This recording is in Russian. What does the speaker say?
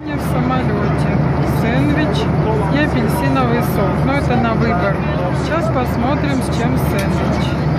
В самолете сэндвич и апельсиновый сок. Но это на выбор. Сейчас посмотрим, с чем сэндвич.